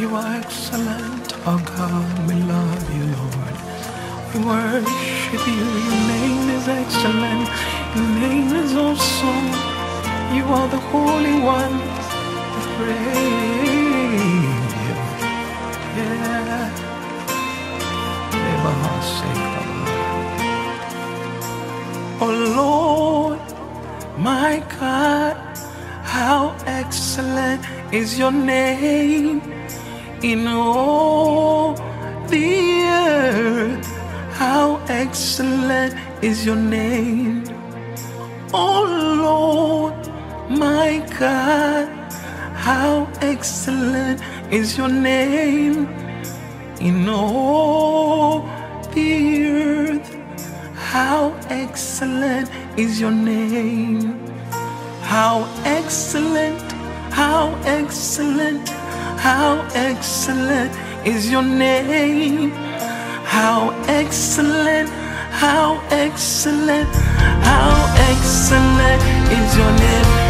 You are excellent, oh God, we love you, Lord. We worship you, your name is excellent, your name is awesome. You are the Holy One, we praise you. Yeah. Oh Lord, my God, how excellent is your name in all the earth. How excellent is your name. Oh Lord, my God, how excellent is your name in all the earth. How excellent is your name. How excellent, how excellent, how excellent is your name. How excellent, how excellent, how excellent is your name.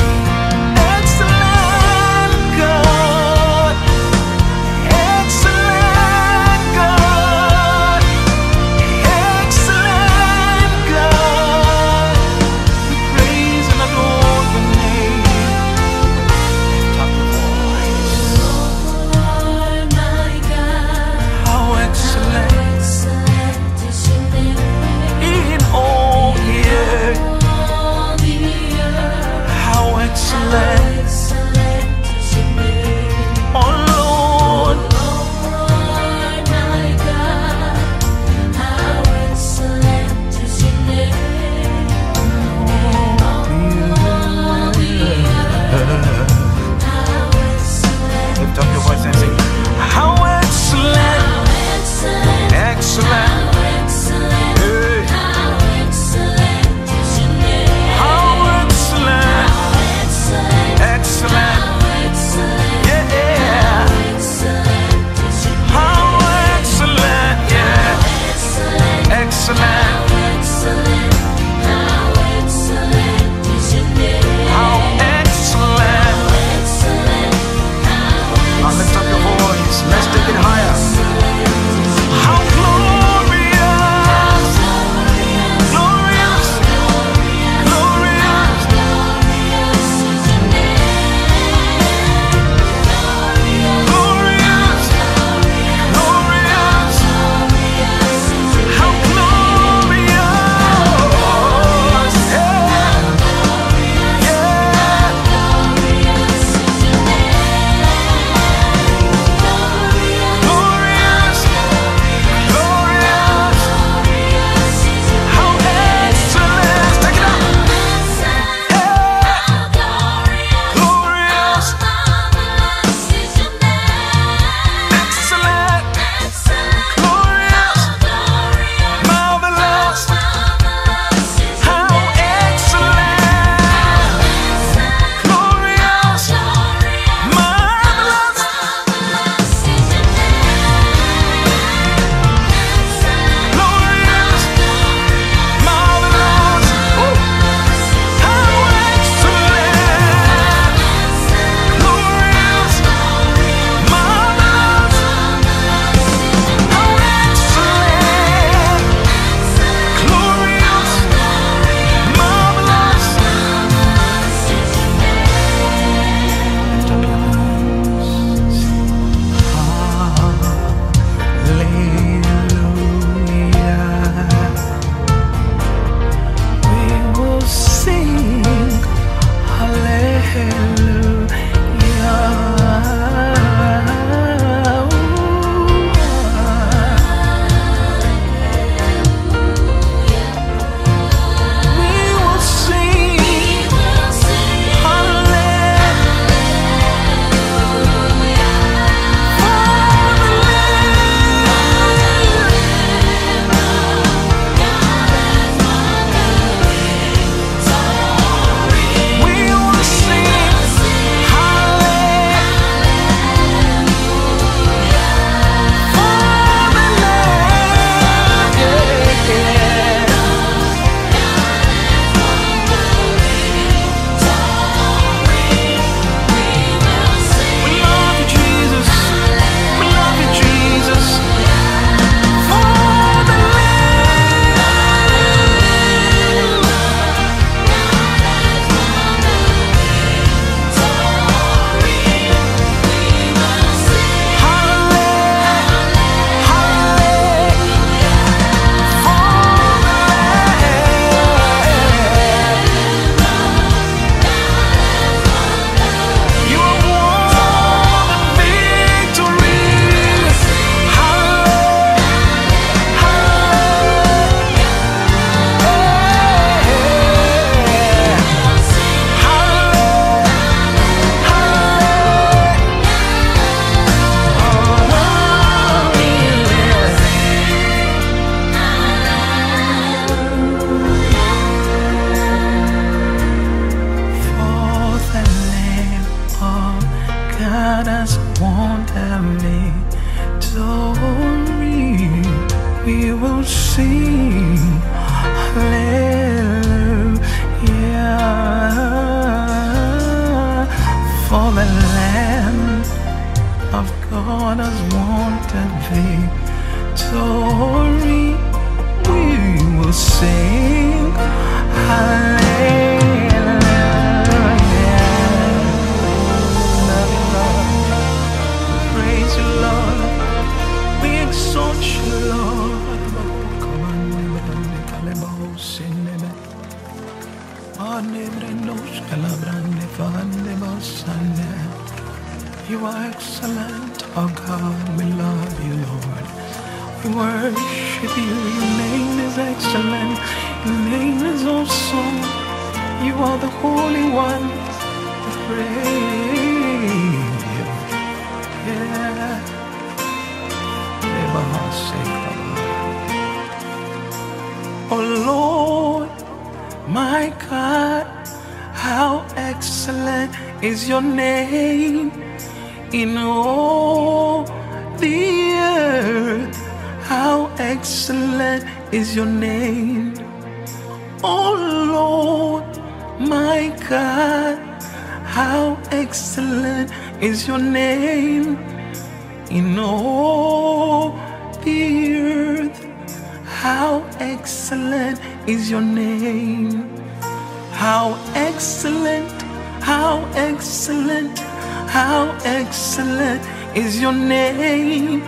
God, we love you, Lord. We worship you, your name is excellent, your name is awesome. You are the Holy One, we praise you. Yeah. Oh Lord, my God, how excellent is your name in all excellent is your name, oh Lord, my God. How excellent is your name in all the earth. How excellent is your name. How excellent, how excellent, how excellent is your name.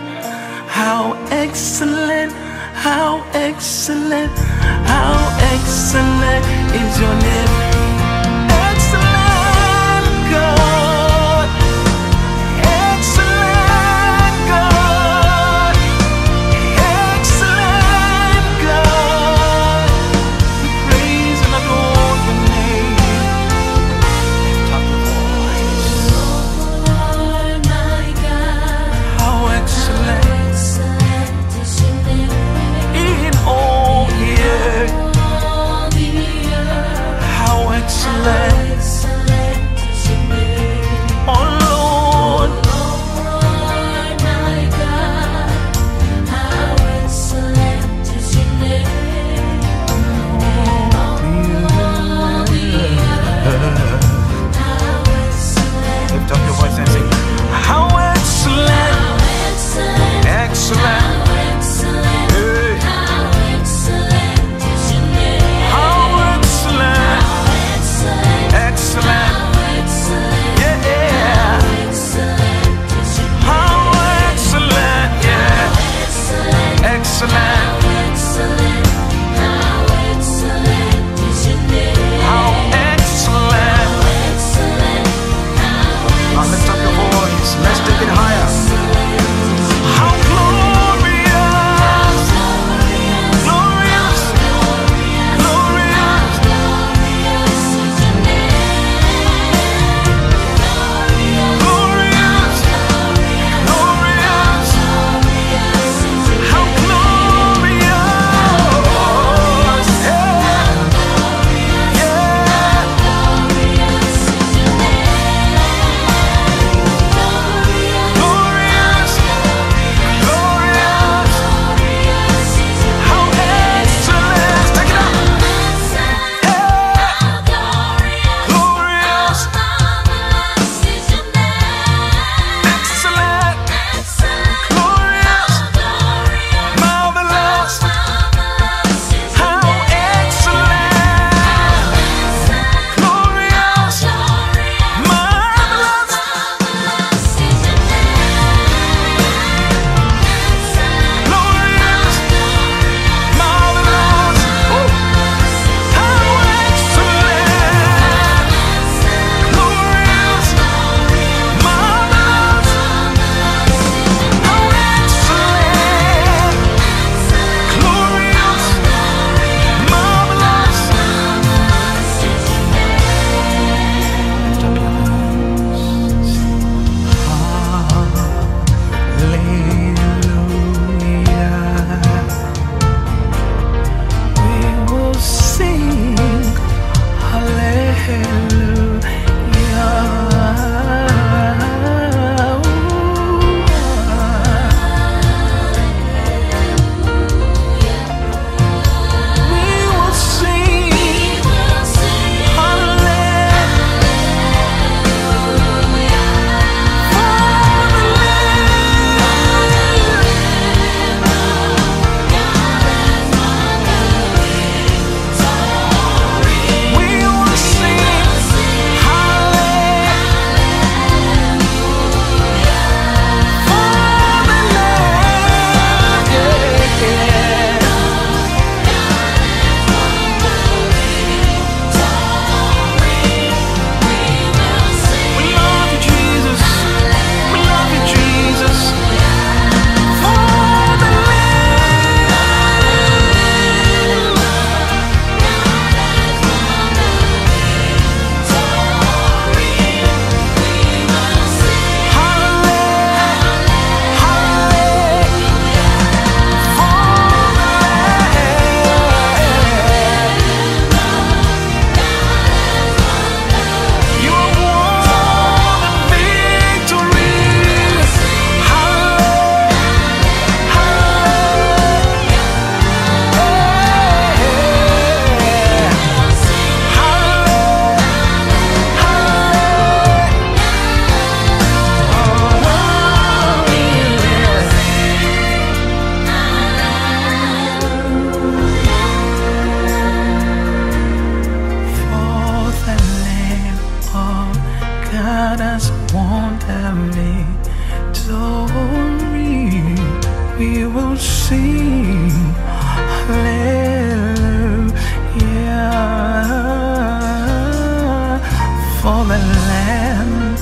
How excellent, how excellent, how excellent is your name. hand sing. For the land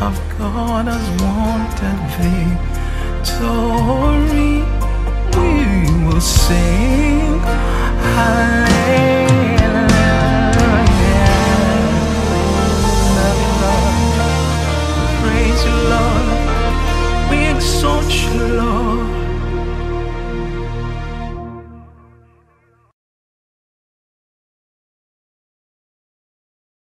of God has wanted victory. We will sing. Hallelujah.